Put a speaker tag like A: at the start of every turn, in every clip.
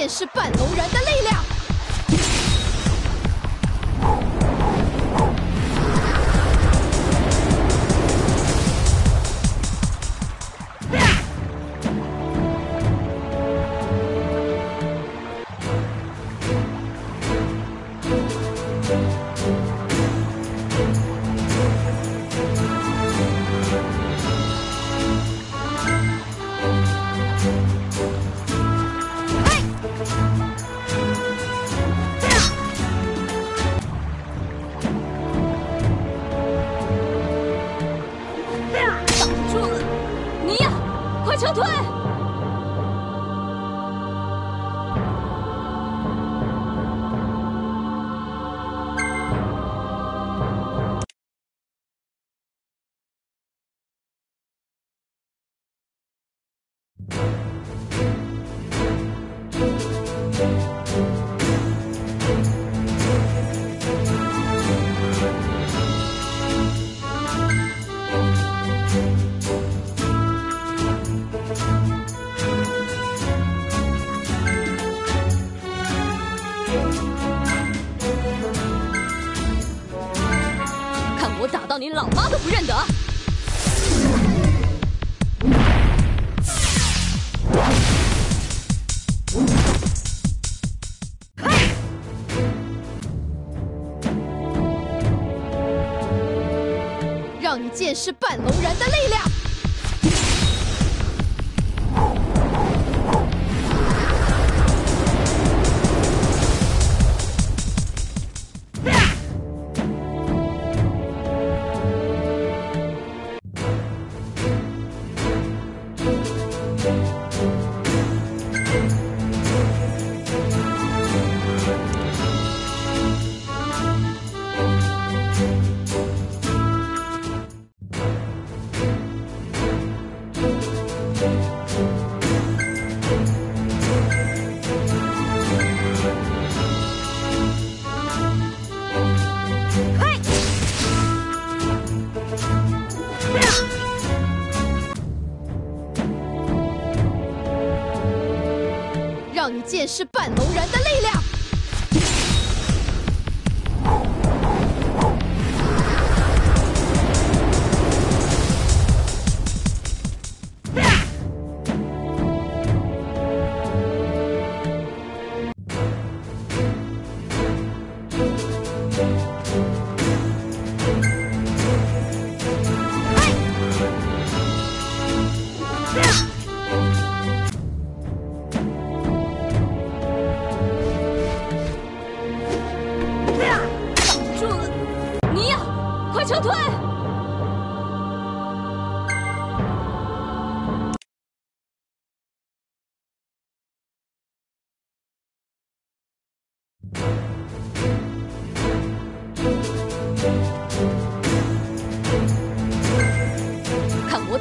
A: 便是半龙人的力量！让你见识半龙人的力量！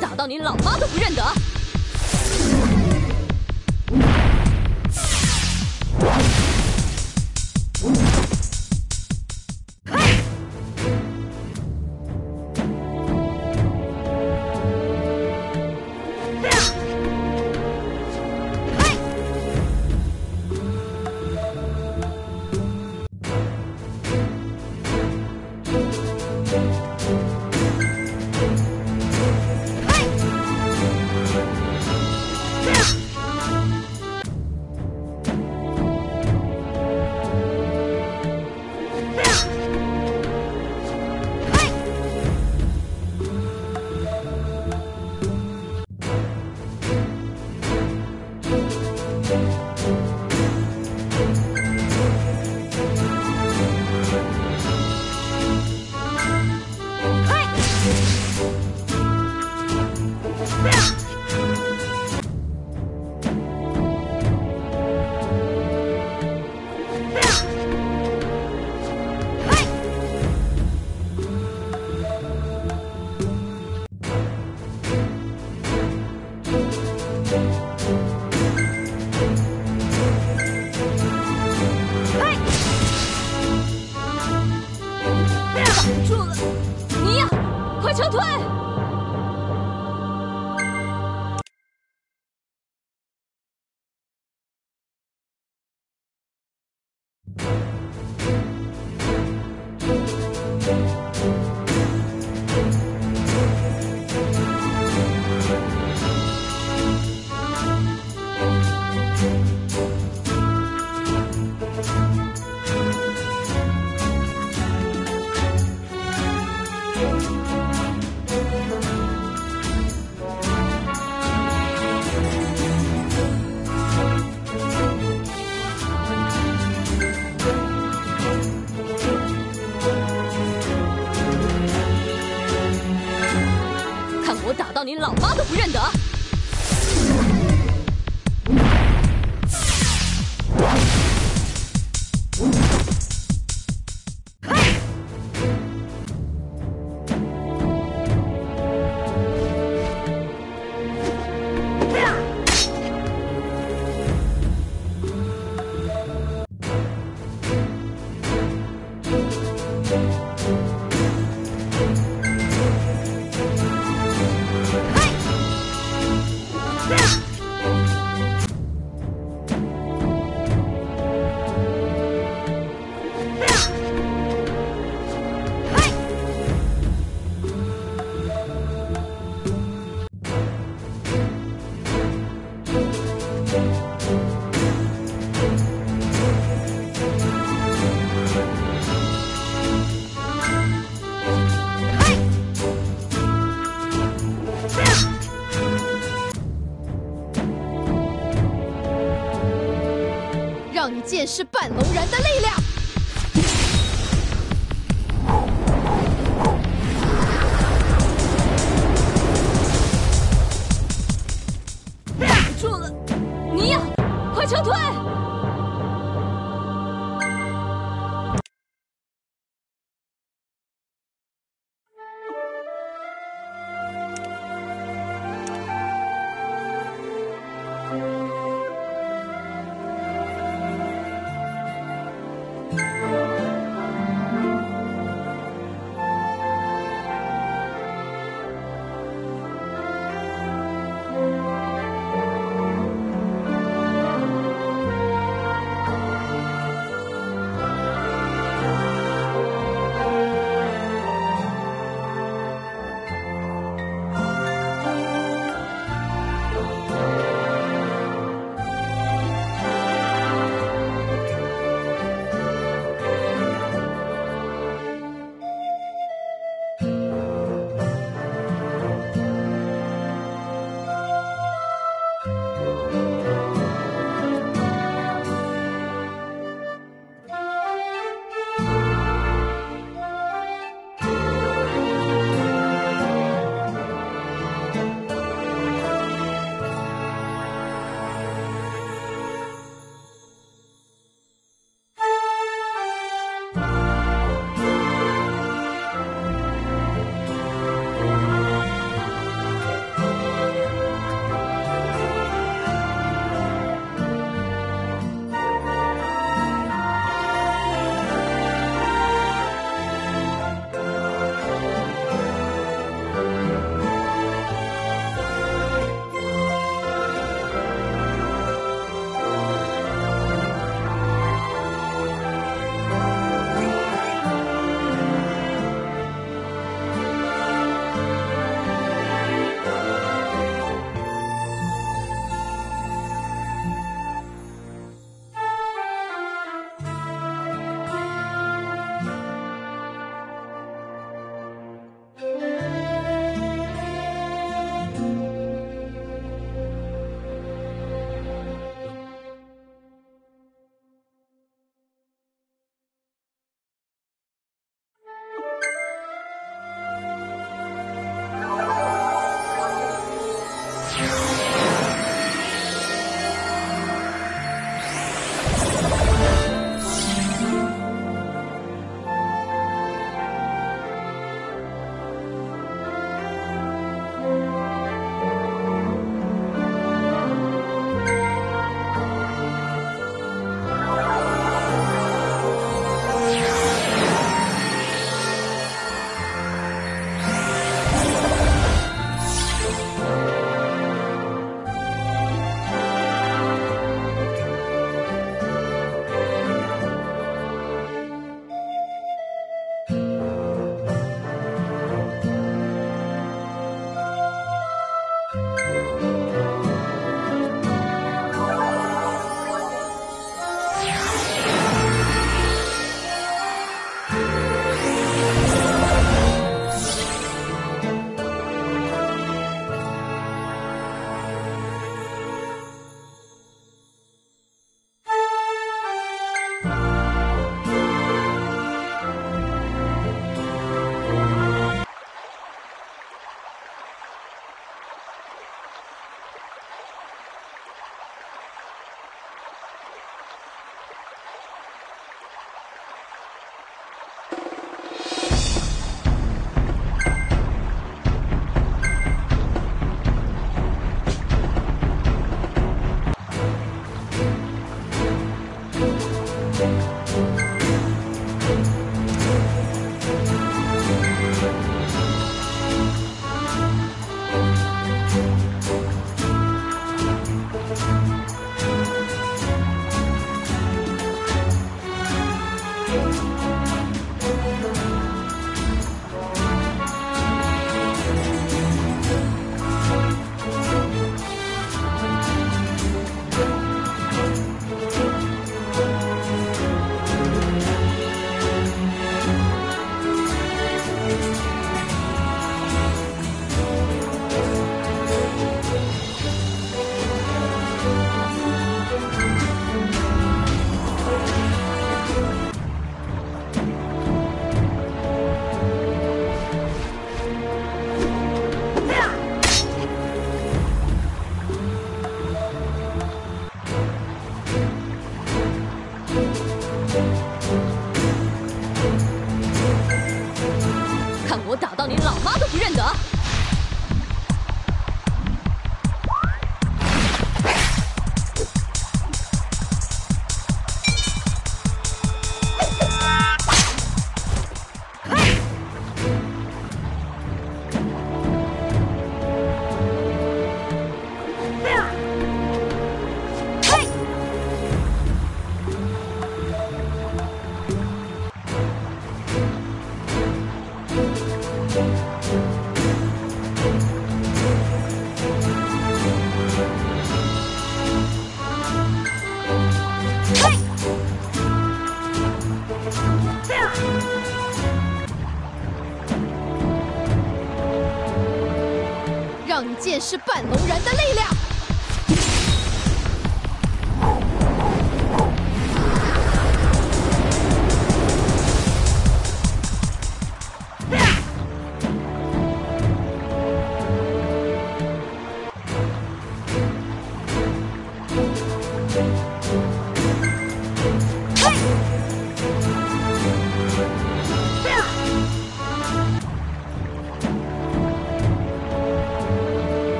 B: 打到你老妈都不认得。
A: 便是半龙人的力量！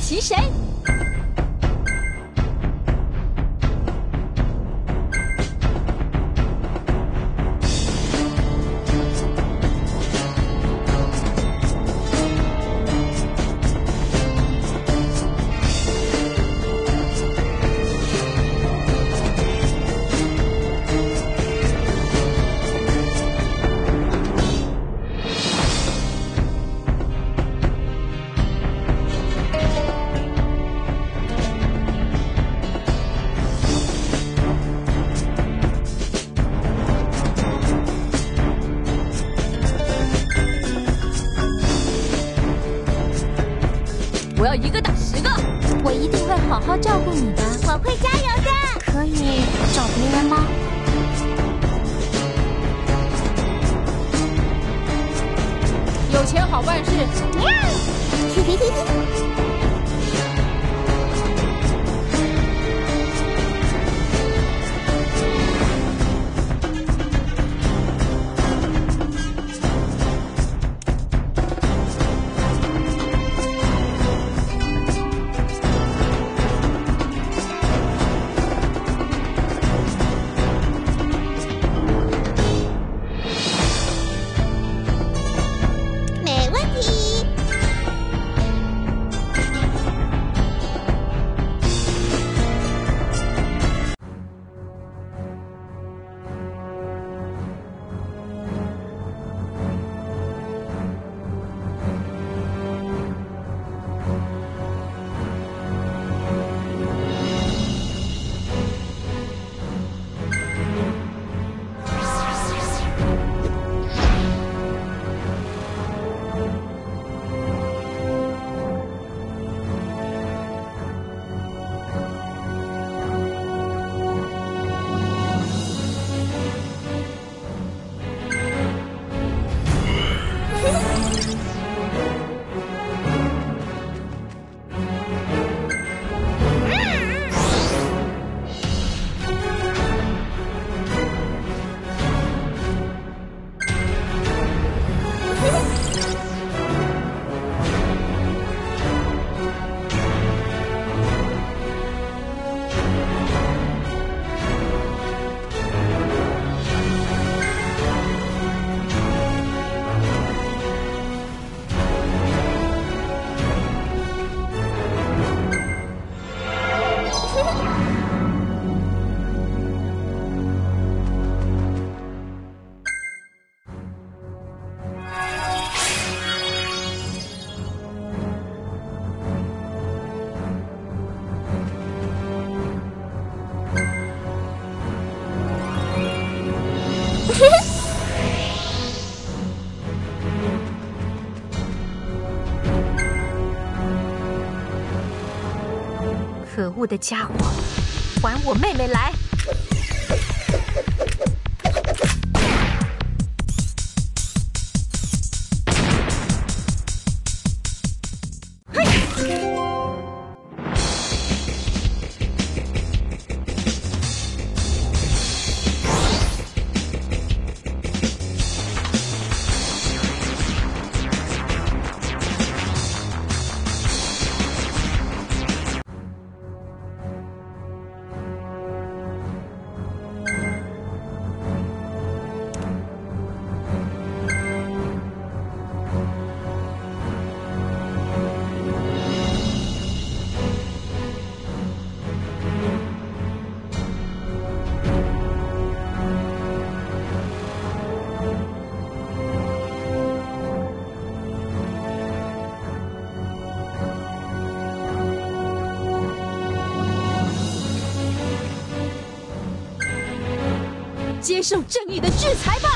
B: 齐神。
C: 可恶的家伙，还我妹妹来！
D: 受正义的制裁吧！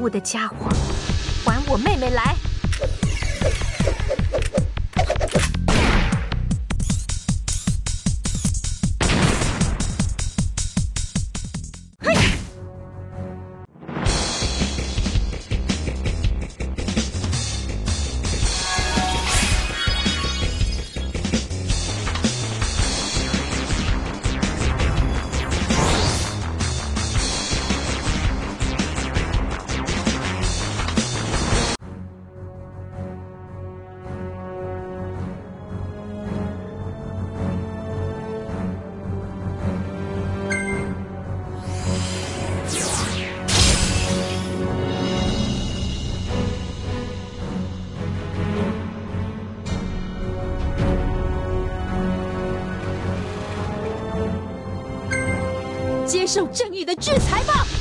C: 我的家伙，还我妹妹来！
B: 的制裁吧！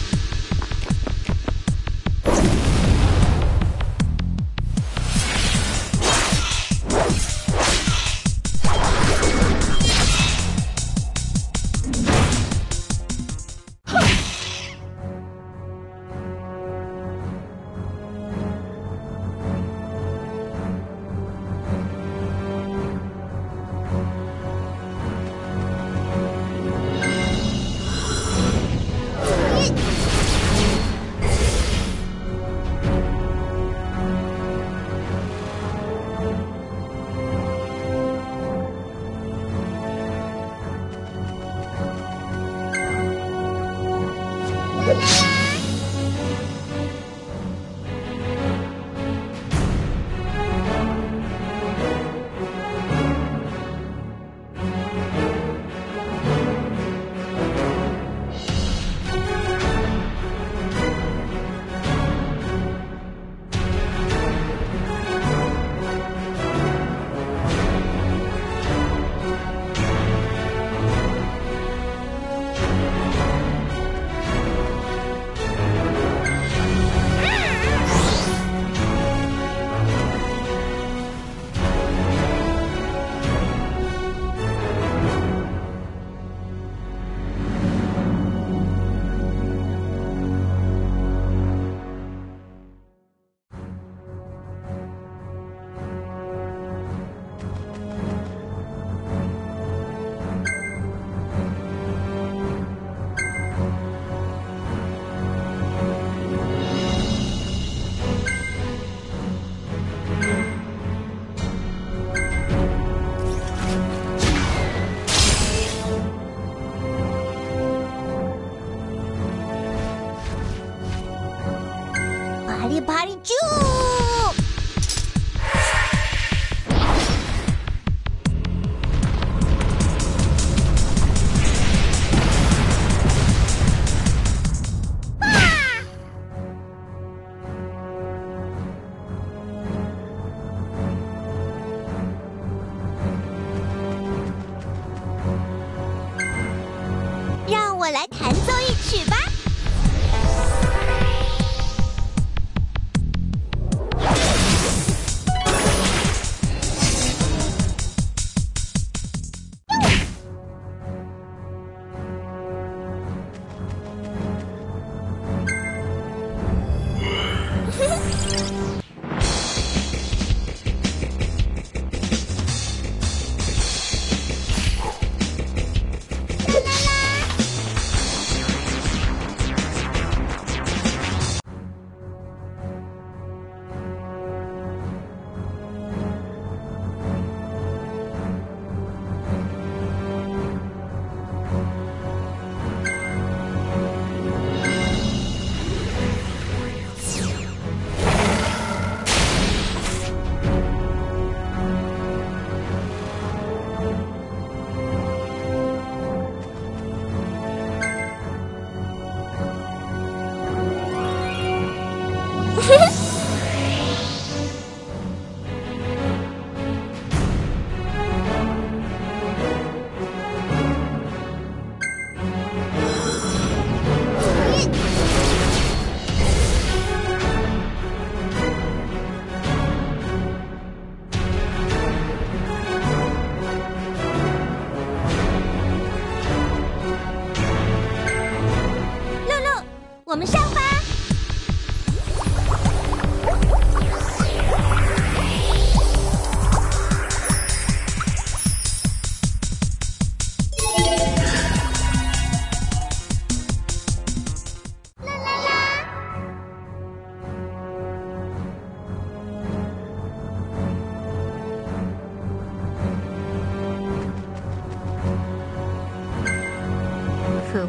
B: 我来弹奏一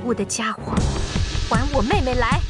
C: 我的家伙，还我妹妹来！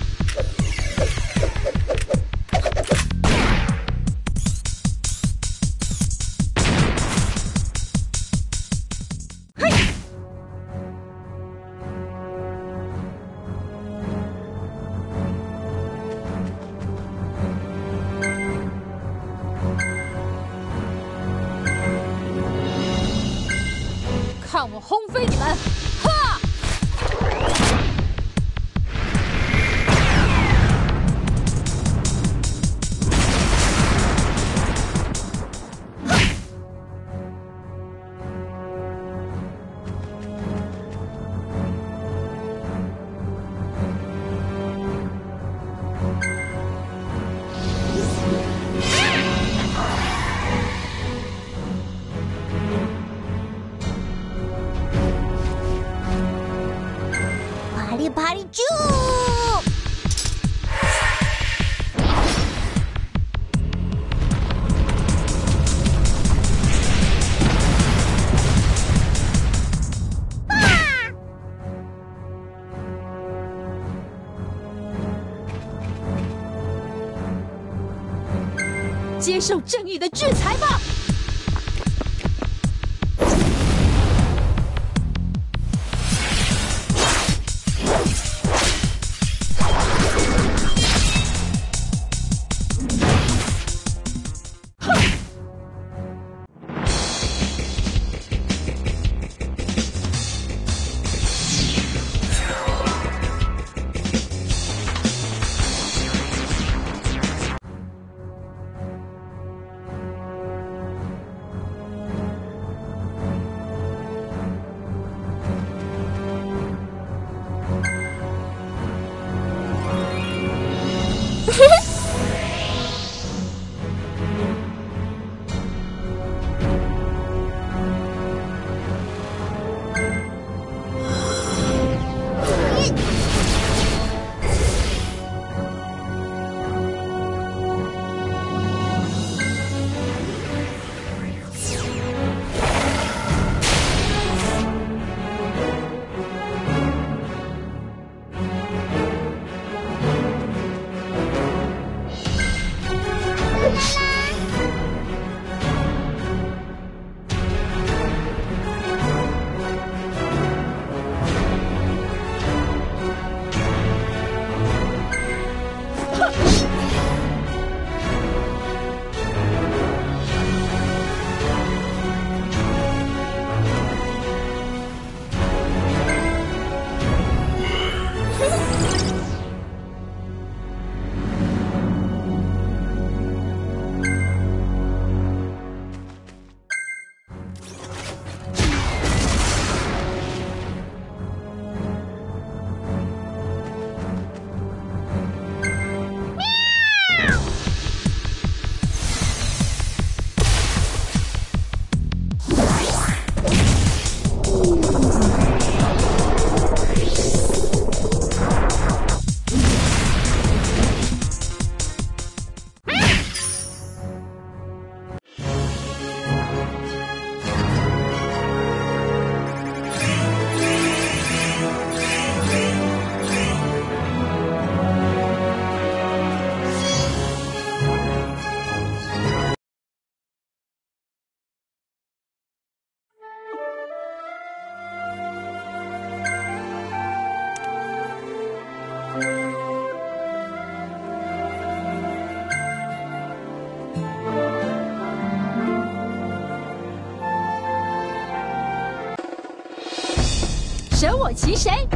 A: 接受正义的制裁吧！我骑谁？